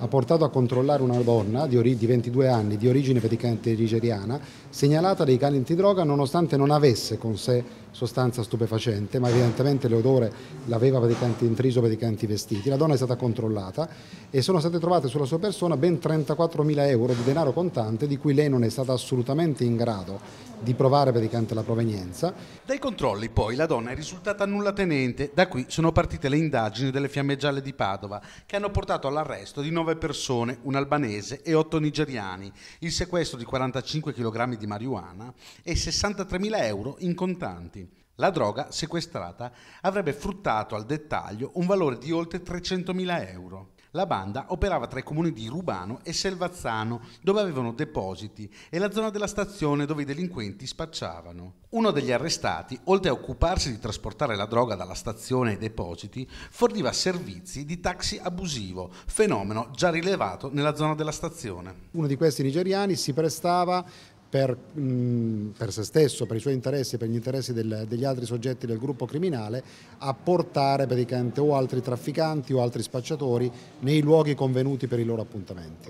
Ha portato a controllare una donna di, di 22 anni, di origine praticamente nigeriana, segnalata dei cani antidroga nonostante non avesse con sé sostanza stupefacente, ma evidentemente l'odore l'aveva praticamente intriso praticamente i vestiti. La donna è stata controllata e sono state trovate sulla sua persona ben 34 mila euro di denaro contante di cui lei non è stata assolutamente in grado di provare praticamente la provenienza. Dai controlli poi la donna è risultata nulla tenente, da qui sono partite le indagini delle Fiamme Gialle di Padova che hanno portato all'arresto di nove persone, un albanese e otto nigeriani, il sequestro di 45 kg di marijuana e 63 mila euro in contanti. La droga sequestrata avrebbe fruttato al dettaglio un valore di oltre 300 mila euro. La banda operava tra i comuni di Rubano e Selvazzano, dove avevano depositi, e la zona della stazione dove i delinquenti spacciavano. Uno degli arrestati, oltre a occuparsi di trasportare la droga dalla stazione ai depositi, forniva servizi di taxi abusivo, fenomeno già rilevato nella zona della stazione. Uno di questi nigeriani si prestava per, mh, per, se stesso, per i suoi interessi, per gli interessi del, degli altri soggetti del gruppo criminale, a portare praticamente o altri trafficanti o altri spacciatori nei luoghi convenuti per i loro appuntamenti.